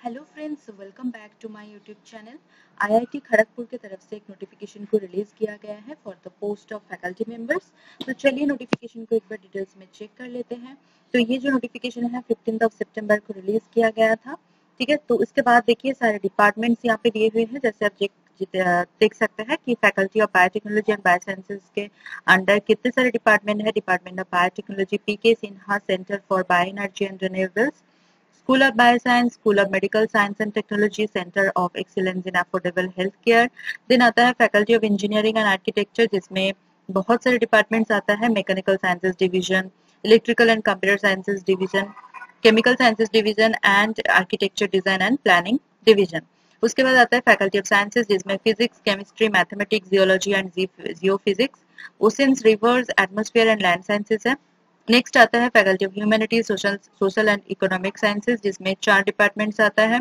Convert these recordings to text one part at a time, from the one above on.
Hello friends welcome back to my YouTube channel IIT Kharagpur की तरफ़ से एक नोटिफिकेशन को रिलीज़ किया गया है for the post of faculty members तो चलिए नोटिफिकेशन को एक बार डिटेल्स में चेक कर लेते हैं। तो ये जो नोटिफिकेशन है फिफ्टीन ऑफ़ सितंबर को रिलीज़ किया गया था। ठीक है? तो इसके बाद देखिए, सारे डिपार्टमेंट्स यहाँ पे दिए हुए हैं। जैसे आप देख सकते हैं कि faculty of biotechnology and biosciences के अंडर कितने सारे डिपार्टमेंट है? Department of biotechnology P K Sinha centre for bioenergy and renewables School of Bioscience, School of Medical Science and Technology, Center of Excellence in Affordable Healthcare. Then आता है Faculty of Engineering and Architecture जिसमें बहुत सारे departments आता है mechanical sciences division electrical and computer sciences division chemical sciences division and architecture design and planning division उसके बाद आता है फैकल्टी ऑफ़ साइंसेज जिसमें physics chemistry mathematics geology and geophysics oceans rivers atmosphere and land sciences है next आता है faculty of humanities social social and economic sciences जिसमें चार डिपार्टमेंट्स आता है।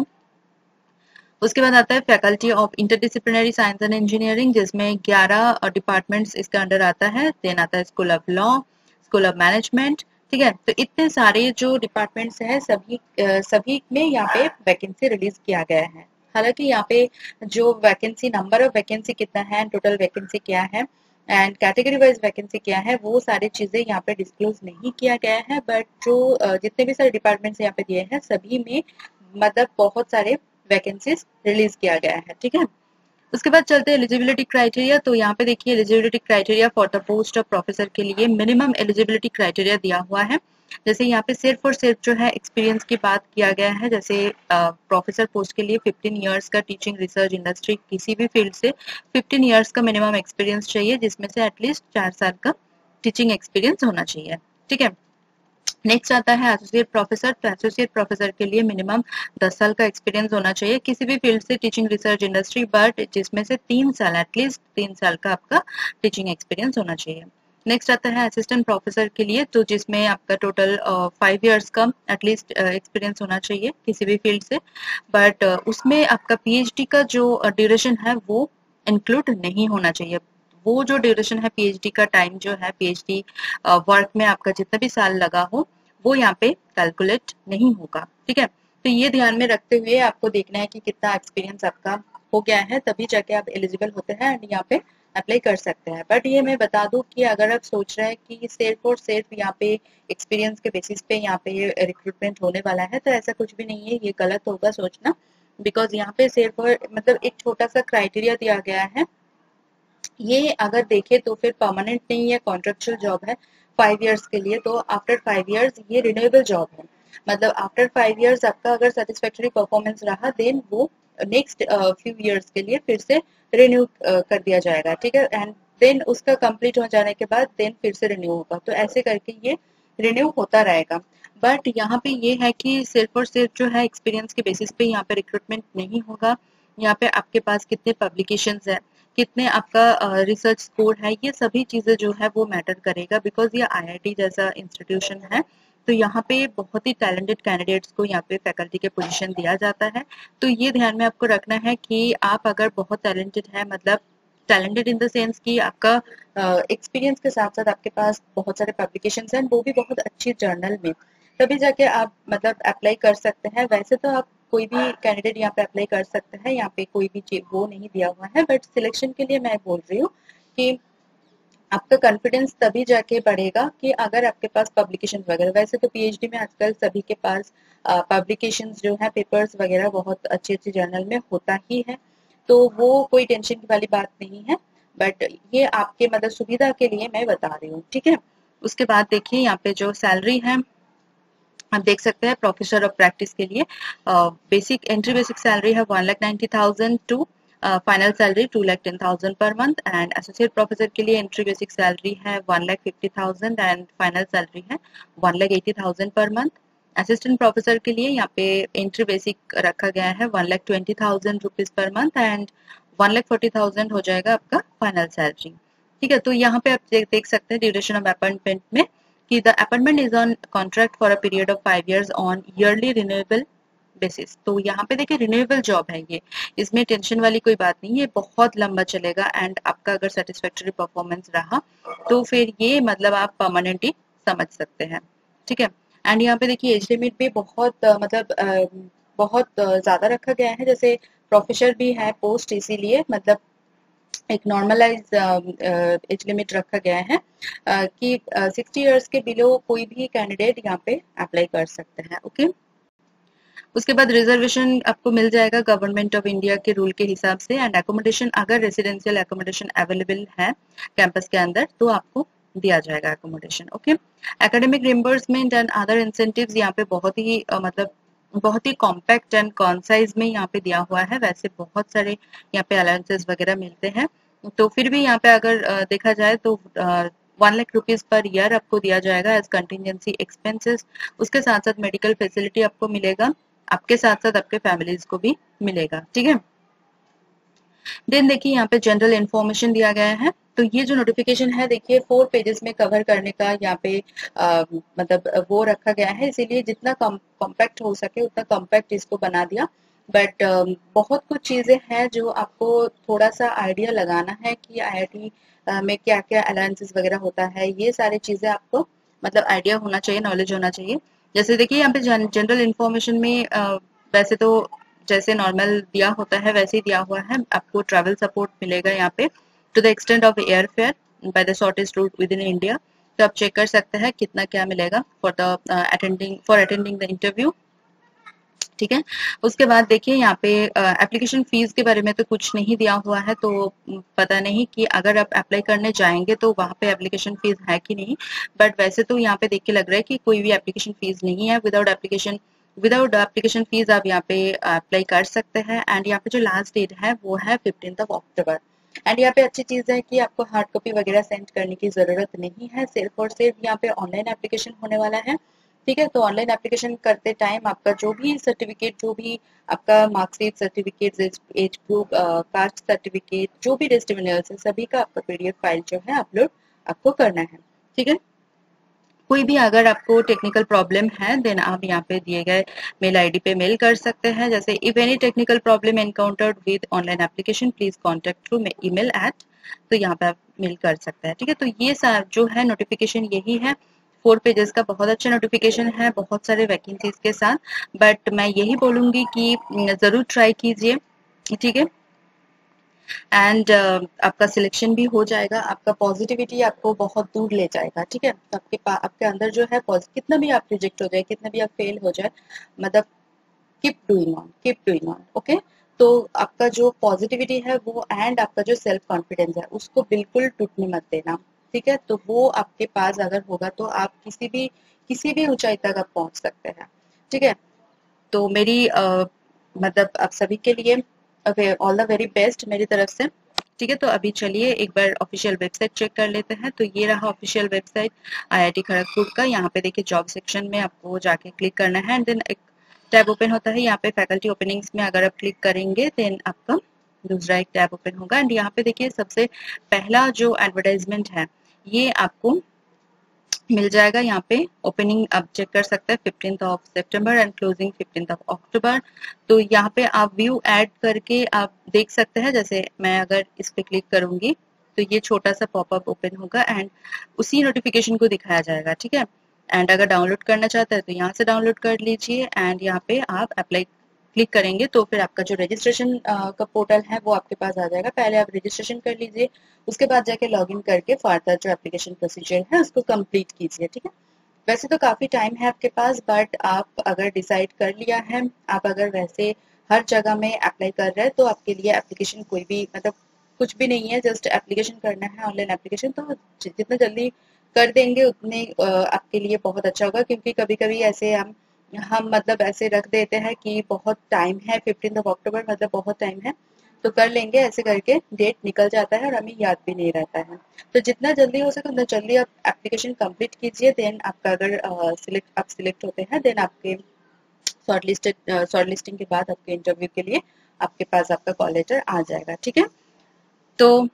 उसके बाद आता है faculty of interdisciplinary science and engineering जिसमें 11 डिपार्टमेंट्स इसके अंडर आता है। देन आता है school of law school of management ठीक है? तो इतने सारे जो डिपार्टमेंट्स हैं, सभी सभी में यहाँ पे वैकेंसी रिलीज़ किया गया है। हालाँकि यहाँ पे जो वैकेंसी नंबर ऑफ़ वैकेंसी कितना है टोटल वैकेंसी क्या है एंड कैटेगरी वाइज वैकेंसी क्या है, वो सारी चीज़ें यहाँ पे डिस्क्लोज नहीं किया गया है बट जो जितने भी सारे डिपार्टमेंट्स यहाँ पे दिए हैं, सभी में मतलब बहुत सारे वैकेंसीज रिलीज़ किया गया है, ठीक है? उसके बाद चलते हैं एलिजिबिलिटी क्राइटेरिया तो यहाँ पे देखिए eligibility criteria for the post of professor के लिए मिनिमम एलिजिबिलिटी क्राइटेरिया दिया हुआ है। जैसे यहाँ पे सिर्फ़ और सिर्फ़ जो है एक्सपीरियंस की बात किया गया है, जैसे प्रोफेसर पोस्ट के लिए 15 इयर्स का टीचिंग रिसर्च इंडस्ट्री किसी भी फ़ील्ड से 15 इयर्स का मिनिमम एक्सपीरियंस चाहिए, जिसमें से एटलीस्ट चार साल का टीचिंग एक्सपीरियंस होना चाहिए। ठीक है? नेक्स्ट आता है एसोसिएट प्रोफेसर तो एसोसिएट प्रोफेसर के लिए मिनिमम 10 साल का एक्सपीरियंस होना चाहिए किसी भी फ़ील्ड से टीचिंग रिसर्च इंडस्ट्री बट जिसमें से तीन साल एटलीस्ट तीन साल का आपका टीचिंग एक्सपीरियंस होना चाहिए। नेक्स्ट आता है असिस्टेंट प्रोफेसर के लिए तो जिसमें आपका टोटल फाइव इयर्स का एटलीस्ट एक्सपीरियंस होना चाहिए किसी भी फ़ील्ड से। बट uh, उसमें आपका पीएचडी का जो ड्यूरेशन है वो इंक्लूड नहीं होना चाहिए। वो जो ड्यूरेशन है पीएचडी का टाइम जो है पीएचडी वर्क में आपका जितना भी साल लगा हो वो यहाँ पे कैलकुलेट नहीं होगा। ठीक है? तो ये ध्यान में रखते हुए आपको देखना है कि कितना एक्सपीरियंस आपका हो गया है तभी जाके आप एलिजिबल होते हैं एंड यहाँ पे अप्लाई कर सकते हैं। बट ये मैं बता दूँ कि अगर आप सोच रहे हैं कि सिर्फ़ और सिर्फ़ यहाँ पे एक्सपीरियंस के बेसिस पे यहाँ पे रिक्रूटमेंट होने वाला है तो ऐसा कुछ भी नहीं है, ये गलत होगा सोचना। बिकॉज़ यहाँ पे सिर्फ़ और मतलब एक छोटा सा क्राइटेरिया दिया गया है। ये अगर देखे तो फिर परमानेंट नहीं है कॉन्ट्रेक्चुअल जॉब है फाइव ईयर्स के लिए तो आफ्टर फाइव ईयर्स ये रिन्यूएबल जॉब है। मतलब आफ्टर फाइव ईयर्स आपका अगर सेटिस्फैक्टरी परफॉर्मेंस रहा देन वो नेक्स्ट फ्यू ईयर्स के लिए फिर से रिन्यू uh, कर दिया जाएगा ठीक है? एंड देन उसका कंप्लीट हो जाने के बाद देन फिर से रिन्यू होगा। तो ऐसे करके ये रिन्यू होता रहेगा। बट यहाँ पे ये है कि सिर्फ़ और सिर्फ़ जो है एक्सपीरियंस के बेसिस पे यहाँ पे रिक्रूटमेंट नहीं होगा। यहाँ पे आपके पास कितने पब्लिकेशन है कितने आपका रिसर्च uh, स्कोर है ये सभी चीज़ें जो है वो मैटर करेगा बिकॉज़ ये आईआईटी जैसा इंस्टीट्यूशन है। तो यहाँ पे बहुत ही टैलेंटेड कैंडिडेट्स को यहाँ पे फैकल्टी के पोजीशन दिया जाता है। तो ये ध्यान में आपको रखना है कि आप अगर बहुत टैलेंटेड है मतलब टैलेंटेड इन द सेंस कि आपका एक्सपीरियंस uh, के साथ साथ आपके पास बहुत सारे पब्लिकेशन हैं वो भी बहुत अच्छी जर्नल में। तभी जाके आप मतलब अप्लाई कर सकते हैं। वैसे तो आप कोई भी कैंडिडेट यहाँ पे अप्लाई कर सकते हैं यहाँ पे कोई भी वो नहीं दिया हुआ है बट सिलेक्शन के लिए मैं बोल रही हूँ कि आपका कॉन्फिडेंस तभी जाके बढ़ेगा कि अगर आपके पास पब्लिकेशन वगैरह, वैसे तो पीएचडी में आजकल सभी के पास पब्लिकेशन जो है पेपर्स वगैरह बहुत अच्छी अच्छी जर्नल में होता ही है। तो वो कोई टेंशन की वाली बात नहीं है बट ये आपके मतलब सुविधा के लिए मैं बता रही हूँ, ठीक है? उसके बाद देखिए, यहाँ पे जो सैलरी है, आप देख सकते हैं प्रोफेसर ऑफ़ प्रैक्टिस के लिए बेसिक एंट्री बेसिक सैलरी है one lakh ninety thousand to final salary two lakh ten thousand per month and associate professor के लिए एंट्री बेसिक सैलरी है one lakh fifty thousand and final salary है one lakh eighty thousand per month assistant professor के लिए यहाँ पे entry basic रखा गया है one lakh twenty thousand rupees per month and one lakh forty thousand हो जाएगा आपका फाइनल सैलरी ठीक है तो यहाँ पे आप देख सकते हैं ड्यूरेशन ऑफ़ अपॉइंटमेंट में कि the appointment is on contract for a period of five years on yearly renewable basis तो यहाँ पे देखिए रिन्यूएबल जॉब है ये। इसमें टेंशन वाली कोई बात नहीं ये बहुत लंबा चलेगा एंड आपका अगर सेटिस्फैक्टरी परफॉर्मेंस रहा तो फिर ये मतलब आप परमानेंट ही समझ सकते हैं। ठीक है? एंड यहाँ पे देखिए एज लिमिट भी बहुत मतलब बहुत ज़्यादा रखा गया है। जैसे प्रोफेसर भी है पोस्ट इसीलिए मतलब एक नॉर्मलाइज एज लिमिट रखा गया है uh, कि सिक्सटी uh, इयर्स के बिलो कोई भी कैंडिडेट यहाँ पे अप्लाई कर सकते हैं। Okay okay? उसके बाद रिजर्वेशन आपको मिल जाएगा गवर्नमेंट ऑफ़ इंडिया के रूल के हिसाब से एंड एकोमोडेशन अगर रेसिडेंशियल एकोमोडेशन अवेलेबल है कैंपस के अंदर तो आपको दिया जाएगा accommodation okay academic reimbursement and other incentives यहाँ पे बहुत ही uh, मतलब बहुत ही कॉम्पैक्ट एंड कॉन्साइज में यहाँ पे दिया हुआ है। वैसे बहुत सारे यहाँ पे अलाउंसेस वगैरह मिलते हैं। तो फिर भी यहाँ पे अगर देखा जाए तो one lakh rupees per year आपको दिया जाएगा एज कंटिजेंसी एक्सपेंसेस उसके साथ साथ मेडिकल फैसिलिटी आपको मिलेगा। आपके साथ साथ आपके फैमिलीज़ को भी मिलेगा ठीक है? देन देखिए यहाँ पे जनरल इन्फॉर्मेशन दिया गया है। तो ये जो नोटिफिकेशन है देखिए फोर पेजेस में कवर करने का यहाँ पे आ, मतलब वो रखा गया है। इसीलिए जितना कॉम्पैक्ट हो सके उतना कॉम्पैक्ट इसको बना दिया। बट बहुत कुछ चीज़ें हैं जो आपको थोड़ा सा आइडिया लगाना है कि आई में क्या क्या अलायंसेस वगैरह होता है। ये सारी चीज़ें आपको मतलब आइडिया होना चाहिए नॉलेज होना चाहिए। जैसे देखिए, यहाँ पे जनरल इन्फॉर्मेशन में वैसे तो जैसे नॉर्मल दिया होता है, वैसे ही दिया हुआ है। आपको ट्रेवल सपोर्ट मिलेगा यहाँ पे। To the extend of air fare by the shortest route within India तो आप चेक कर सकते हैं कितना क्या मिलेगा for the attending for attending the interview ठीक है? उसके बाद देखिए, यहाँ पे एप्लीकेशन फ़ीस के बारे में तो कुछ नहीं दिया हुआ है तो पता नहीं कि अगर आप अप्लाई करने जाएँगे तो वहाँ पे एप्लीकेशन फ़ीस है कि नहीं। बट वैसे तो यहाँ पे देख के लग रहा है कि कोई भी एप्लीकेशन फ़ीस नहीं है। Without application without application fees आप यहाँ पे अप्लाई कर सकते हैं। एंड यहाँ पे जो लास्ट डेट है, वो है फिफ्टीन ऑफ़ अक्टूबर एंड यहाँ पे अच्छी चीज़ है कि आपको हार्ड कॉपी वगैरह सेंड करने की ज़रूरत नहीं है। सिर्फ़ और सिर्फ़ यहाँ पे ऑनलाइन एप्लीकेशन होने वाला है। ठीक है तो ऑनलाइन एप्लीकेशन करते टाइम आपका जो भी सर्टिफिकेट जो भी आपका marksheet certificate age proof caste certificate जो भी टेस्टिमोनियल्स है, सभी का आपका पीडीएफ फ़ाइल जो है अपलोड आपको करना है। ठीक है? कोई भी अगर आपको टेक्निकल प्रॉब्लम है देन आप यहाँ पे दिए गए मेल आईडी पे मेल कर सकते हैं। जैसे if any technical problem encountered with online application please contact through email at तो यहाँ पे आप मेल कर सकते हैं। ठीक है तो ये जो है नोटिफिकेशन यही है। फोर पेजेस का बहुत अच्छा नोटिफिकेशन है बहुत सारे वैकेंसीज के साथ। बट मैं यही बोलूँगी कि ज़रूर ट्राई कीजिए ठीक है? एंड uh, आपका सिलेक्शन भी हो जाएगा आपका पॉजिटिविटी आपको बहुत दूर ले जाएगा ठीक है? आपके आपके अंदर जो है कितना भी आप रिजेक्ट हो जाए कितना भी आप फेल हो जाए मतलब keep doing on keep doing on okay तो आपका जो पॉजिटिविटी है वो एंड आपका जो सेल्फ कॉन्फिडेंस है उसको बिल्कुल टूटने मत देना। ठीक है? तो वो आपके पास अगर होगा तो आप किसी भी किसी भी ऊंचाई तक आप पहुँच सकते हैं। ठीक है? तो मेरी आ, मतलब आप सभी के लिए ऑल द वेरी बेस्ट मेरी तरफ़ से। ठीक है? तो अभी चलिए एक बार ऑफिशियल वेबसाइट चेक कर लेते हैं। तो ये रहा ऑफिशियल वेबसाइट आईआईटी खड़गपुर का। यहाँ पे देखिए जॉब सेक्शन में आपको जाके क्लिक करना है। एंड देन एक टैब ओपन होता है। यहाँ पे फैकल्टी ओपनिंग्स में अगर आप क्लिक करेंगे देन आपका दूसरा एक टैब ओपन होगा। एंड यहाँ पे देखिए सबसे पहला जो एडवर्टाइजमेंट है ये आपको मिल जाएगा यहाँ पे। ओपनिंग आप चेक कर सकते हैं fifteen of September and closing fifteen of October तो यहाँ पे आप व्यू ऐड करके आप देख सकते हैं, जैसे मैं अगर इस पे क्लिक करूँगी तो ये छोटा सा पॉपअप ओपन होगा एंड उसी नोटिफिकेशन को दिखाया जाएगा, ठीक है? एंड अगर डाउनलोड करना चाहते हैं तो यहाँ से डाउनलोड कर लीजिए एंड यहाँ पे आप अप्लाई क्लिक करेंगे तो फिर आपका जो रजिस्ट्रेशन का पोर्टल है, वो आपके पास आ जाएगा। पहले आप रजिस्ट्रेशन कर लीजिए, उसके बाद जाके लॉग इन करके फर्दर जो एप्लीकेशन प्रोसीजर है, उसको कंप्लीट कीजिए, ठीक है? वैसे तो काफ़ी टाइम है आपके पास बट आप अगर डिसाइड कर लिया है, आप अगर वैसे हर जगह में अप्लाई कर रहे हैं तो आपके लिए एप्लीकेशन कोई भी मतलब कुछ भी नहीं है जस्ट एप्लीकेशन करना है ऑनलाइन एप्लीकेशन तो जितना जल्दी कर देंगे, उतने आपके लिए बहुत अच्छा होगा, क्योंकि कभी कभी ऐसे हम हम मतलब ऐसे रख देते हैं कि बहुत टाइम है फिफ्टीन ऑफ़ अक्टूबर मतलब बहुत टाइम है तो कर लेंगे ऐसे करके डेट निकल जाता है और हमें याद भी नहीं रहता है। तो जितना जल्दी हो सके उतना जल्दी आप एप्लीकेशन कंप्लीट कीजिए देन आपका अगर सिलेक्ट आप सिलेक्ट होते हैं देन आपके शॉर्ट लिस्टेड शॉर्ट लिस्टिंग के बाद आपके इंटरव्यू के लिए आपके पास आपका कॉल लेटर आ जाएगा, ठीक है? तो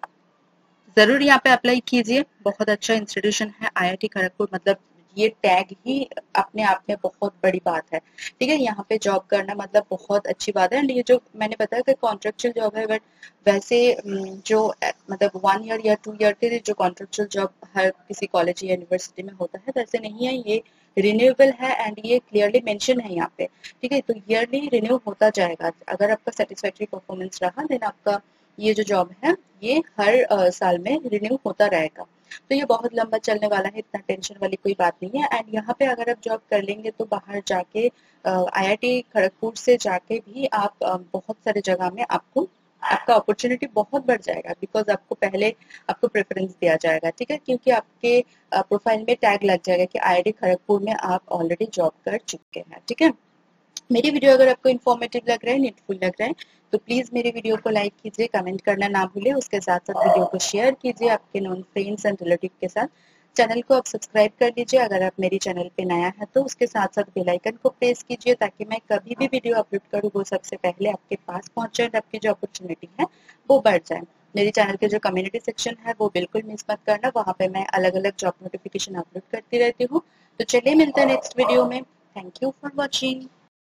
ज़रूर यहाँ पे अप्लाई कीजिए, बहुत अच्छा इंस्टीट्यूशन है आईआईटी खड़गपुर मतलब ये टैग ही अपने आप में बहुत बड़ी बात है। ठीक है, यहाँ पे जॉब करना मतलब बहुत अच्छी बात है। एंड ये जो मैंने बताया कि कॉन्ट्रेक्चुअल जॉब है बट वैसे जो मतलब वन ईयर या टू ईयर के जो कॉन्ट्रेक्चुअल जॉब हर किसी कॉलेज या यूनिवर्सिटी में होता है, वैसे नहीं है। ये रिन्यूएबल है एंड ये क्लियरली मेंशन है यहाँ पे। ठीक है तो ईयरली रिन्यू होता जाएगा। अगर आपका सेटिस्फैक्ट्री परफॉर्मेंस रहा देन आपका ये जो जॉब है, ये हर साल में रिन्यू होता रहेगा। तो ये बहुत लंबा चलने वाला है, इतना टेंशन वाली कोई बात नहीं है। एंड यहाँ पे अगर आप जॉब कर लेंगे तो बाहर जाके आईआईटी खड़गपुर से जाके भी आप बहुत सारे जगह में आपको, आपका अपॉर्चुनिटी बहुत बढ़ जाएगा। बिकॉज़ आपको पहले आपको प्रेफरेंस दिया जाएगा, ठीक है? क्योंकि आपके प्रोफ़ाइल में टैग लग जाएगा कि आई खड़गपुर में आप ऑलरेडी जॉब कर चुके हैं, ठीक है? मेरी वीडियो अगर आपको इन्फॉर्मेटिव लग रहा है नीटफुल लग रहा है तो प्लीज़ मेरी वीडियो को लाइक कीजिए कमेंट करना ना भूले। उसके साथ साथ वीडियो को शेयर कीजिए आपके नॉन फ्रेंड्स एंड रिलेटिव के साथ। चैनल को आप सब्सक्राइब कर लीजिए। अगर आप मेरे चैनल पे नया है तो उसके साथ साथ बेल आइकन को प्रेस कीजिए ताकि मैं कभी भी वीडियो अपलोड करूँ, वो सबसे पहले आपके पास पहुँचे और आपकी जो अपॉर्चुनिटी है, वो बढ़ जाए। मेरे चैनल के जो कम्युनिटी सेक्शन है, वो बिल्कुल मिस मत करना। वहाँ पे मैं अलग अलग जॉब नोटिफिकेशन अपलोड करती रहती हूँ। तो चलिए मिलते हैं नेक्स्ट वीडियो में। Thank you for watching